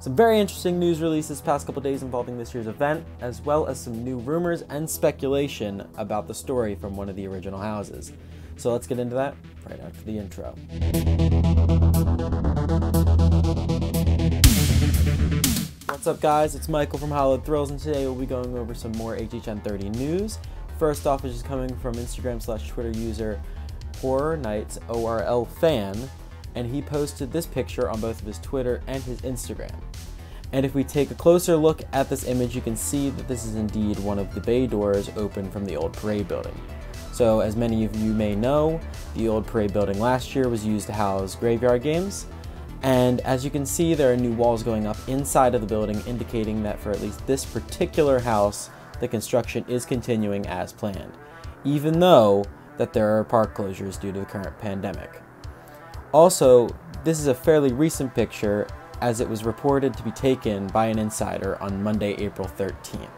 Some very interesting news releases past couple days involving this year's event, as well as some new rumors and speculation about the story from one of the original houses. So let's get into that right after the intro. What's up guys, it's Michael from Hallowed Thrills and today we'll be going over some more HHN 30 news. First off which is coming from Instagram slash Twitter user Horror Nights ORL fan, and he posted this picture on both of his Twitter and his Instagram. And if we take a closer look at this image, you can see that this is indeed one of the bay doors open from the old parade building. So as many of you may know, the old parade building last year was used to house graveyard games, and as you can see, there are new walls going up inside of the building, indicating that for at least this particular house, the construction is continuing as planned, even though that there are park closures due to the current pandemic. Also, this is a fairly recent picture as it was reported to be taken by an insider on Monday, April 13th.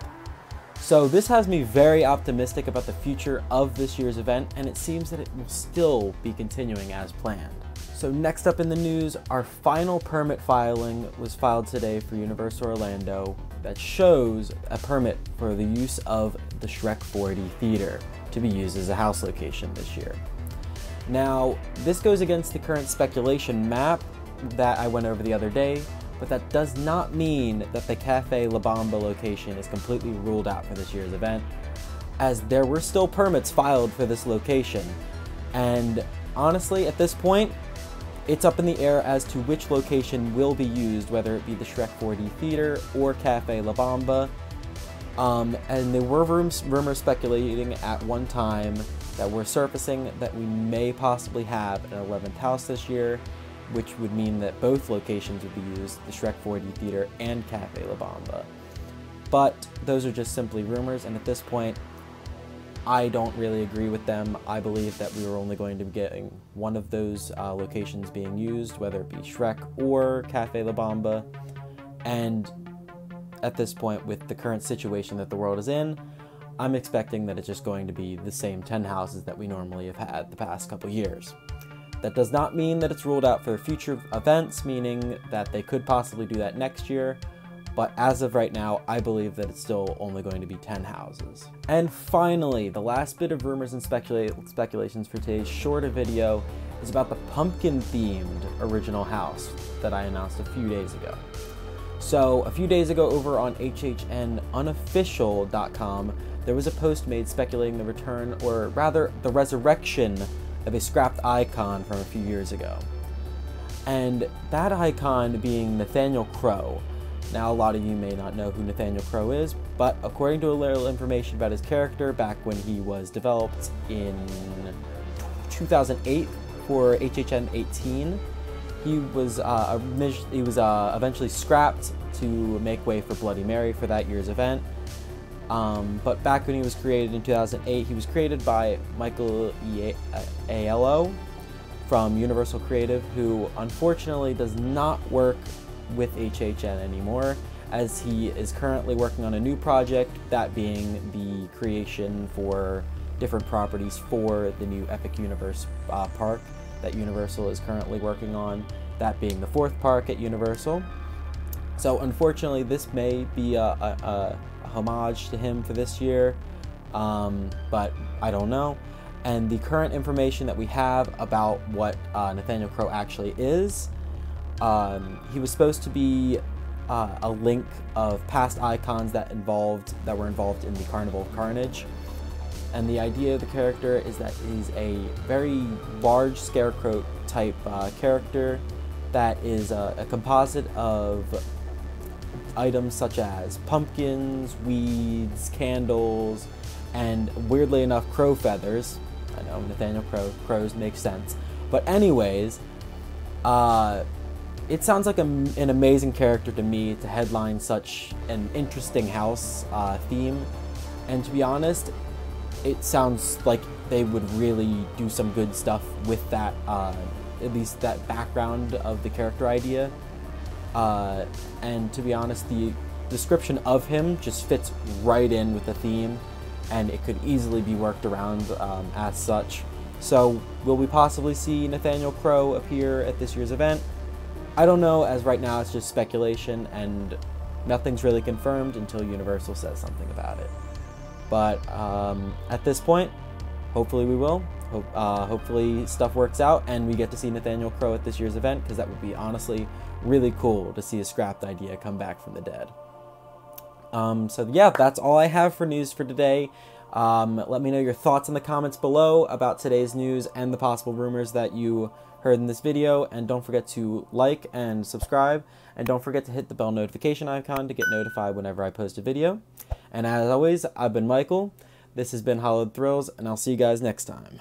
So this has me very optimistic about the future of this year's event and it seems that it will still be continuing as planned. So next up in the news, our final permit filing was filed today for Universal Orlando that shows a permit for the use of the Shrek 4D Theater to be used as a house location this year. Now, this goes against the current speculation map that I went over the other day, but that does not mean that the Cafe La Bamba location is completely ruled out for this year's event, as there were still permits filed for this location. And honestly, at this point, it's up in the air as to which location will be used, whether it be the Shrek 4D Theater or Cafe La Bamba. Um, and there were rumors, rumors speculating at one time that we're surfacing that we may possibly have an 11th house this year, which would mean that both locations would be used, the Shrek 4D Theater and Cafe La Bamba. But those are just simply rumors, and at this point, I don't really agree with them. I believe that we were only going to be getting one of those uh, locations being used, whether it be Shrek or Cafe La Bamba. And at this point, with the current situation that the world is in, I'm expecting that it's just going to be the same 10 houses that we normally have had the past couple years. That does not mean that it's ruled out for future events, meaning that they could possibly do that next year, but as of right now, I believe that it's still only going to be 10 houses. And finally, the last bit of rumors and specula speculations for today's shorter video is about the pumpkin-themed original house that I announced a few days ago. So, a few days ago over on HHNunofficial.com, there was a post made speculating the return, or rather, the resurrection of a scrapped icon from a few years ago. And that icon being Nathaniel Crow, now, a lot of you may not know who Nathaniel Crow is, but according to a little information about his character back when he was developed in 2008 for HHN 18, he was uh, he was uh, eventually scrapped to make way for Bloody Mary for that year's event. Um, but back when he was created in 2008, he was created by Michael Aiello from Universal Creative, who unfortunately does not work with HHN anymore, as he is currently working on a new project, that being the creation for different properties for the new Epic Universe uh, park that Universal is currently working on, that being the fourth park at Universal. So unfortunately, this may be a, a, a homage to him for this year, um, but I don't know. And the current information that we have about what uh, Nathaniel Crow actually is um, he was supposed to be uh, a link of past icons that involved that were involved in the Carnival of Carnage. And the idea of the character is that he's a very large scarecrow type uh, character that is a, a composite of items such as pumpkins, weeds, candles, and weirdly enough, crow feathers. I know Nathaniel Crow crows make sense, but anyways, uh, it sounds like a, an amazing character to me to headline such an interesting house uh, theme. And to be honest, it sounds like they would really do some good stuff with that, uh, at least that background of the character idea. Uh, and to be honest, the description of him just fits right in with the theme, and it could easily be worked around um, as such. So, will we possibly see Nathaniel Crow appear at this year's event? I don't know, as right now it's just speculation and nothing's really confirmed until Universal says something about it. But um, at this point, hopefully we will. Hope, uh, hopefully stuff works out and we get to see Nathaniel Crow at this year's event because that would be honestly really cool to see a scrapped idea come back from the dead. Um, so yeah, that's all I have for news for today. Um, let me know your thoughts in the comments below about today's news and the possible rumors that you heard in this video. And don't forget to like and subscribe. And don't forget to hit the bell notification icon to get notified whenever I post a video. And as always, I've been Michael. This has been Hallowed Thrills, and I'll see you guys next time.